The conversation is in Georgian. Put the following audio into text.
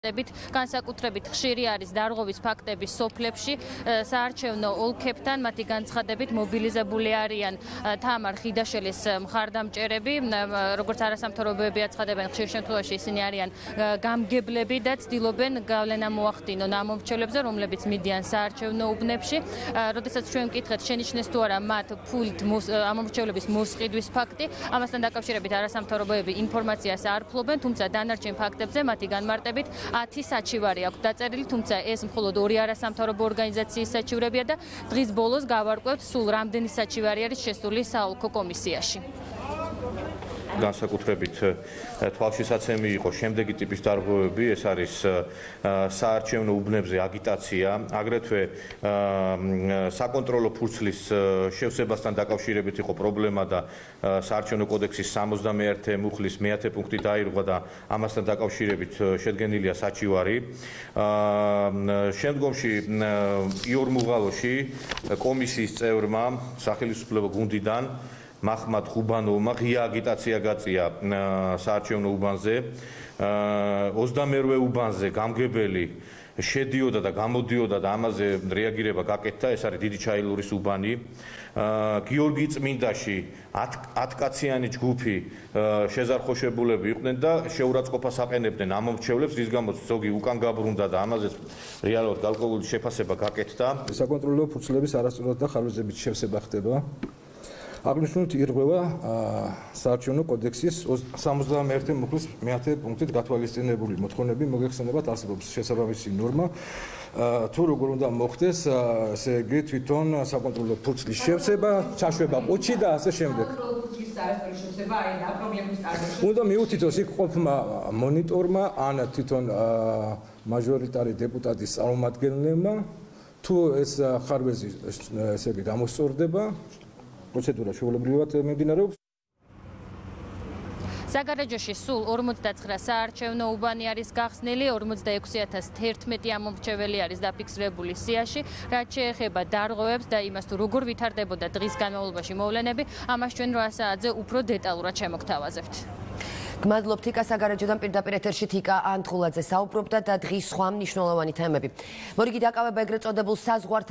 დებით განსაკუთრებით ხშირი არის დარღვევის ფაქტების სოფლებში საარჩევნო ოლქებთან მათი განცხადებით მობილიზებული არიან თამარ ხიდაშელის მხარდამჭერები როგორც არასამთავრობოები აცხადებენ ხშირ შემთხვევაში ისინი არიან გამგებლები და ცდილობენ გავლენა მოახდინონ ამ მომრჩევლებზე რომლებიც მიდიან საარჩევნო უბნებში. როდესაც ჩვენ ვკითხეთ შენიშნეს თუ არა მათ ფულით ამ მომრჩევლების მოსყიდვის ფაქტი ამასთან დაკავშირებით არასამთავრობოები ინფორმაციას არ ფლობენ თუმცა დანარჩენ ფაქტებზე მათი განმარტებით 10 საჩივარი აქვს დაწერილი, თუმცა ეს მხოლოდ ორი არასამთავრობო ორგანიზაციის საჩივრებია და დღის ბოლოს გავარკვევთ სულ რამდენი საჩივარი არის შესული საოლქო კომისიაში. განსაკუთრებით თვალშისაცემი იყო. შემდეგი ტიპის დარღვევები, ეს არის საარჩევნო უბნებზე აგიტაცია, აგრეთვე საკონტროლო ფურცლის შევსებასთან დაკავშირებით იყო პრობლემა და საარჩევნო კოდექსის 71-ე მუხლის მე-10 პუნქტი დაირღვა და ამასთან დაკავშირებით შედგენილია საჩივარი. შემდგომში იორ მუღალოში კომისიის წევრმა სახელმწიფო გუნდიდან მახმად ხუბანოვმა ღია აგიტაცია გაწია საარჩევნო უბანზე. 28-ე უბანზე გამგებელი შედიოდა და გამოდიოდა და ამაზე რეაგირება გაკეთდა. ეს არის დიდი ჩაილურის უბანი. გიორგი წმინდაში 10 კაციანი ჯგუფი შეზარხოშებულები იყვნენ და შეურაცხყოფას აყენებდნენ. ამ მომრჩევლებს რის გამოც ზოგი უკან გაბრუნდა და ამაზე რეალურად გარკვეული შეფასება გაკეთდა. საკონტროლო ფურცლების არასწორად და ხარვეზებით შევსება ხდება აღნიშნულით ირღვევა საარჩევნო კოდექსის 71 მუხლის მე-10 პუნქტით გათვალისწინებული მოთხოვნები მოგეხსენებათ არსებობს შესაბამისი ნორმა. თუ როგორ უნდა მოხდეს ესე იგი თვითონ საკონტროლო ფურცლის შევსება, ჩაშვება ყუთში და ასე შემდეგ. უნდა მიუთითოს იქ ყოფმა მონიტორმა ან თვითონ მაჟორიტარი დეპუტატის წარმომადგენლებმა თუ ეს ხარვეზი ესე იგი გამოსწორდება პროცედურა შეულებრივად მიმდინარეობს. საგარეჯოში სულ 59 საარჩევნო უბანი არის გახსნილი, 46011 ამომრჩეველი არის დაფიქსირებული სიაში, რაც შეეხება დარღვევებს და იმას თუ როგორ ვითარდებოდა დღის განმავლობაში მოვლენები, ამას ჩვენ 8 საათზე უფრო დეტალურად შემოგთავაზებთ. გმადლობთ თიკა საგარეჯოდან პირდაპირ ეთერში თიკა ანთხულაძე საუბრობდა და დღის სხვა მნიშვნელოვანი თემები. მორიგი დაკავება ეგრეთ წოდებულ საზღვართან